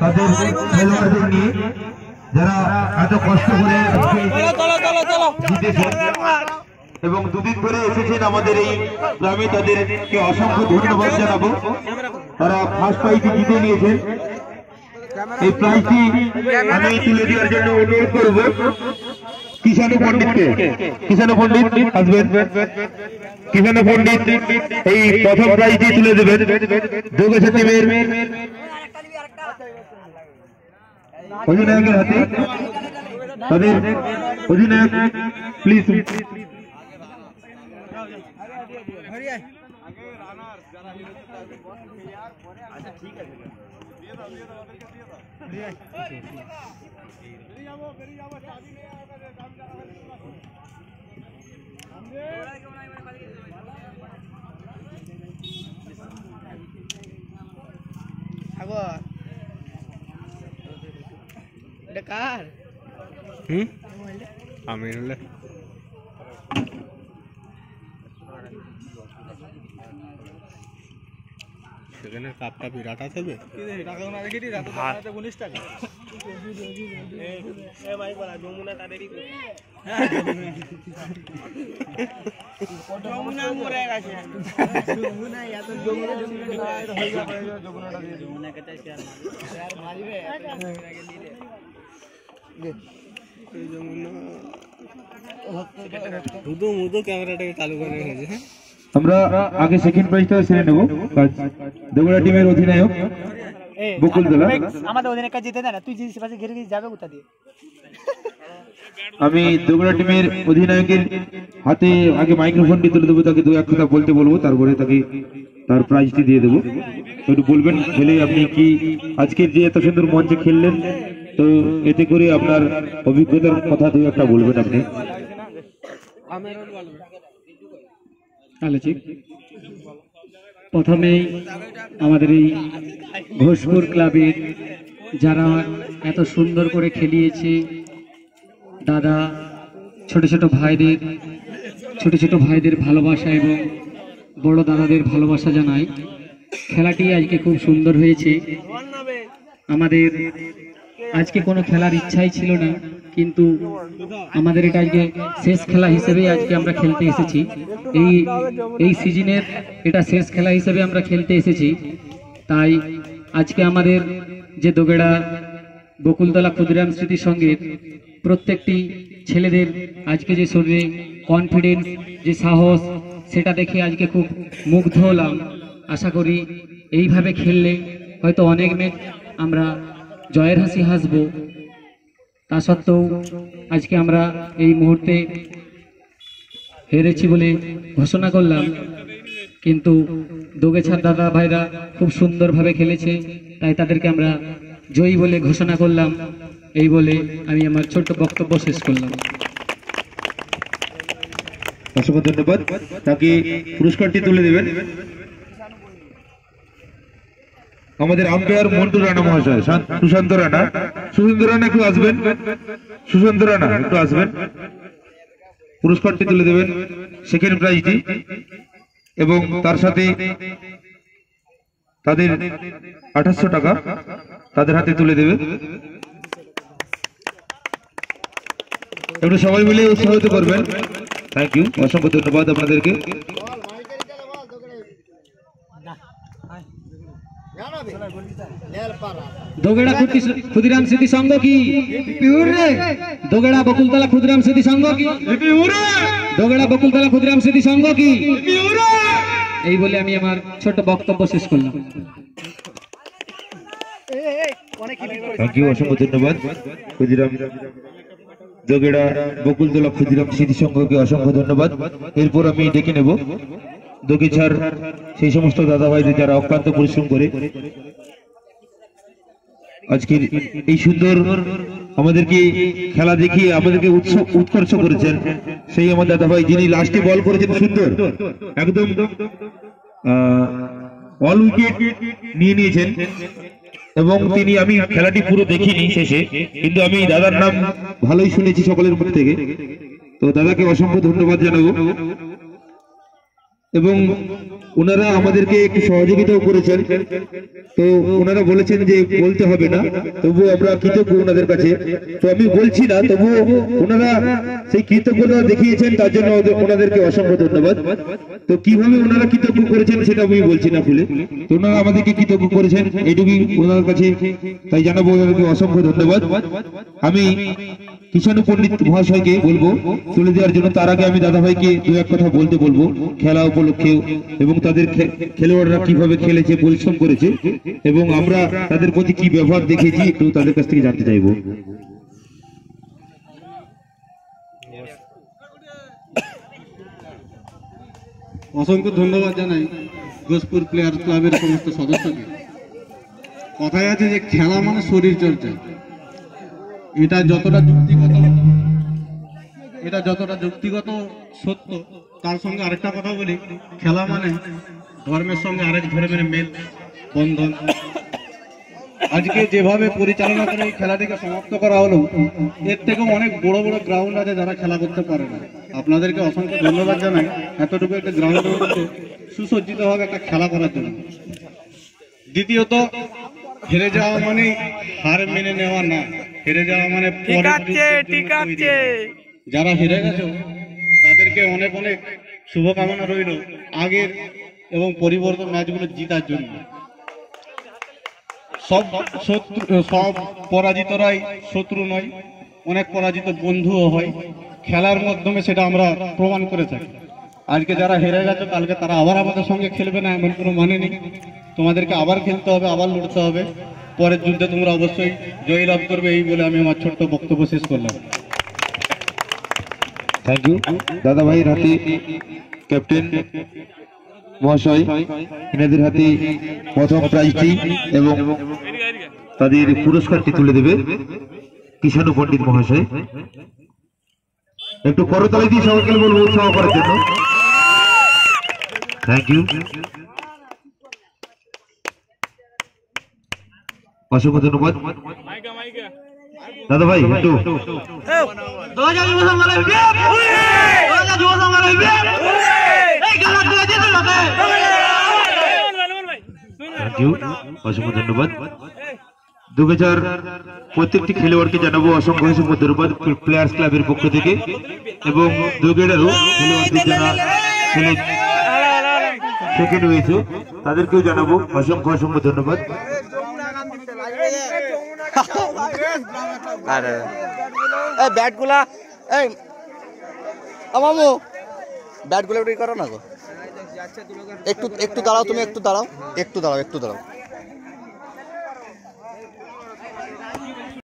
তাদের খেলোয়াড়দের নিয়ে যারা এত কষ্ট করে এবং দুদিন ধরে এসেছেন আমাদের এই গ্রামে তাদেরকে অসংখ্য ধন্যবাদ জানাব। তারা ফার্স্ট প্রাইজ জিতে নিয়েছেন। এই প্রাইজটি আমি তুলে দেওয়ার জন্য অনুরোধ করব। কিষাণু পণ্ডিতকে। কিষাণু পণ্ডিত আসবেন কিষাণু পণ্ডিত এই প্রথম প্রাইজটি তুলে দেবেন। দুর্গা টিমের অধিনায়কের হাতে তাদের অধিনায়ক প্লিজ সাগর এটা কার? হুম? আমি হলে সেখানে কাপটা বিরাট আছে বে। যমুনা মরে গেছে যমুনা এত যমুনা যমুনা মুদু মুদু ক্যামেরাটাকে চালু করে রেখেছে হ্যাঁ আমরা আগে সেকেন্ড প্রাইজটা সেরে নেব। দেবরা টিমের অধিনায়ক বকুলতলা আমাদের ওদের কাছে যেতে দেয় না। তুই জিনিস পাশে ঘিরে ঘিরে যাবে কোথা দিয়ে? আমি দোগড়া টিমের অধিনায়কের হাতে আগে মাইক্রোফোনটি তুলে দেবো তাকে দু এক কথা বলতে বলব তারপরে তাকে তার প্রাইজটি দিয়ে দেবো। একটু বলবেন খেলে আপনি কি আজকের যে এত সুন্দর মঞ্চে খেললেন তো এতে করে আপনার অভিজ্ঞতার কথা দু একটা বলবেন আপনি। প্রথমেই আমাদের এই ঘোষপুর ক্লাবের যারা এত সুন্দর করে খেলিয়েছে, দাদা, ছোট ছোট ভাইদের, ছোট ছোট ভাইদের ভালোবাসা এবং বড় দাদাদের ভালোবাসা জানাই। খেলাটি আজকে খুব সুন্দর হয়েছে। আমাদের আজকে কোনো খেলার ইচ্ছাই ছিল না, কিন্তু আমাদের এটা আজকে শেষ খেলা হিসেবে আজকে আমরা খেলতে এসেছি। এই এই সিজনের এটা শেষ খেলা হিসেবে আমরা খেলতে এসেছি। তাই আজকে আমাদের যে দোগেড়া, বকুলতলা ক্ষুদিরাম স্মৃতি সঙ্গের প্রত্যেকটি ছেলেদের আজকে যে শরীরে কনফিডেন্স যে সাহস, সেটা দেখে আজকে খুব মুগ্ধ হলাম। আশা করি এইভাবে খেললে হয়তো অনেক ম্যাচ আমরা জয়ের হাসি হাসবো। তা সত্ত্বেও আজকে আমরা এই মুহূর্তে হেরেছি বলে ঘোষণা করলাম। কিন্তু দোগেছার দাদা ভাইরা খুব সুন্দরভাবে খেলেছে, তাই তাদেরকে আমরা জয়ী বলে ঘোষণা করলাম। এই বলে আমি আমার ছোট্ট বক্তব্য শেষ করলাম। অসংখ্য ধন্যবাদ। তাকে পুরস্কারটি তুলে দেবেন? আমাদের আম্পায়ার মন্টু রানা মহাশয়। সুশান্ত রানা। সুশান্ত রানা একটু আসবেন। সুশান্ত রানা, একটু আসবেন। পুরস্কারটি তুলে দেবেন সেকেন্ড প্রাইজটি এবং তার সাথে তাদের আঠাশশো টাকা তাদের হাতে তুলে দেবে। একটু সবাই মিলে উৎসাহিত করবেন। থ্যাংক ইউ অসংখ্য ধন্যবাদ আপনাদেরকে। দোগেড়া ক্ষুদি- ক্ষুদিরাম স্মৃতি সংঘ কি? দোগেড়া বকুলতলা ক্ষুদিরাম স্মৃতি সংঘ কি? দোগেড়া বকুলতলা ক্ষুদিরাম স্মৃতি সংঘ কি? এই বলে আমি আমার ছোট্ট বক্তব্য শেষ করলাম। থ্যাংক ইউ অসংখ্য ধন্যবাদ। ক্ষুদিরাম যোগেড়া বকুলতলা ক্ষুদিরাম স্মৃতি সংঘকে অসংখ্য ধন্যবাদ। এরপর আমি ডেকে নেব। দগিছার সেই সমস্ত দাদা ভাইদের যারা অক্লান্ত পরিশ্রম করে। আজকের এই সুন্দর আমাদেরকে খেলা দেখিয়ে আমাদেরকে উৎকর্ষ করেছেন। সেই আমার দাদা ভাই যিনি লাস্টে বল করেছেন সুন্দর। একদম অল উইকেট নিয়ে নিয়েছেন। এবং তিনি আমি খেলাটি পুরো দেখিনি শেষে। কিন্তু আমি দাদার নাম ভালোই শুনেছি সকলের মুখ থেকে। তো দাদাকে অসংখ্য ধন্যবাদ জানাব। এবং ওনারা আমাদেরকে একটু সহযোগিতাও করেছেন। তো ওনারা বলেছেন যে বলতে হবে না তবু আমরা কৃতজ্ঞ ওনাদের কাছে। তো আমি বলছি না তবু ওনারা সেই কৃতজ্ঞতা দেখিয়েছেন, তার জন্য ওনাদেরকে অসংখ্য ধন্যবাদ। তো কীভাবে ওনারা কৃতজ্ঞ করেছেন সেটা আমি বলছি না খুলে। তো ওনারা আমাদেরকে কৃতজ্ঞ করেছেন, এইটুকুই ওনার কাছে। তাই জানাব ওনাদেরকে অসংখ্য ধন্যবাদ। আমি কিষাণু পণ্ডিত মহাশয়কে বলব, তুলে দেওয়ার জন্য। তার আগে আমি দাদাভাইকে দু এক কথা বলতে বলব, খেলা উপলক্ষে এবং তাদের খেলোয়াড়রা কীভাবে খেলেছে, পরিশ্রম করেছে এবং আমরা তাদের প্রতি কি ব্যবহার দেখেছি একটু তাদের কাছ থেকে জানতে চাইব। অসংখ্য ধন্যবাদ জানাই ঘোষপুর প্লেয়ার ক্লাবের সমস্ত সদস্যকে। কথায় আছে যে খেলা মানে শরীর চর্চা এটা যতটা যুক্তিগত এটা যতটা যুক্তিগত সত্য তার সঙ্গে আরেকটা কথা বলি। খেলা মানে ধর্মের সঙ্গে আরেক ধর্মের মেল বন্ধন। আজকে যেভাবে পরিচালনা করে এই খেলাটিকে সমাপ্ত করা হলো এর থেকেও অনেক বড় বড় গ্রাউন্ড আছে যারা খেলা করতে পারে না। আপনাদেরকে অসংখ্য ধন্যবাদ জানাই এতটুকু একটা গ্রাউন্ডের মধ্যে সুসজ্জিতভাবে একটা খেলা করার জন্য। দ্বিতীয়ত হেরে যাওয়া মানে হার মেনে নেওয়া না। হেরে যাওয়া মানে পরে যারা হেরে গেছো তাদেরকে অনেক অনেক শুভকামনা রইল আগের এবং পরিবর্তন ম্যাচগুলো জিতার জন্য। সব শত্রু, সব পরাজিতরাই শত্রু নয়, অনেক পরাজিত বন্ধুও হয়। খেলার মাধ্যমে সেটা আমরা প্রমাণ করে থাকি। আজকে যারা হেরে গেছে, কালকে তারা আবার আমাদের সঙ্গে খেলবে না, এমন কোনো মানে নেই। তোমাদেরকে আবার খেলতে হবে, আবার লড়তে হবে। পরের যুদ্ধে তোমরা অবশ্যই জয়ী লাভ করবে, এই বলে আমি আমার ছোট্ট বক্তব্য শেষ করলাম। থ্যাংক ইউ দাদা ভাইয়ের হাতে, ক্যাপ্টেন মহাশয় এনাদের হাতে প্রথম প্রাইজটি এবং তাদের পুরস্কারটি তুলে দেবে কিষাণু পণ্ডিত মহাশয়। একটু করতালি দিয়ে সবাইকে বলব উৎসাহ করার জন্য। থ্যাংক ইউ অসংখ্য ধন্যবাদ। দাদা ভাই একটু। অসংখ্য ধন্যবাদ। দু হাজার প্রত্যেকটি খেলোয়াড়কে জানাব অসংখ্য অসংখ্য ধন্যবাদ প্লেয়ার্স ক্লাবের পক্ষ থেকে এবং দুগেডারও খেলোয়াড়দের যারা সেকেন্ড হয়েছে তাদেরকেও জানাব অসংখ্য অসংখ্য ধন্যবাদ। এই ব্যাটগুলা, এই। আমামু ব্যাটগুলো একটু করো না গো। একটু একটু দাঁড়াও তুমি, একটু দাঁড়াও একটু দাঁড়াও একটু দাঁড়াও।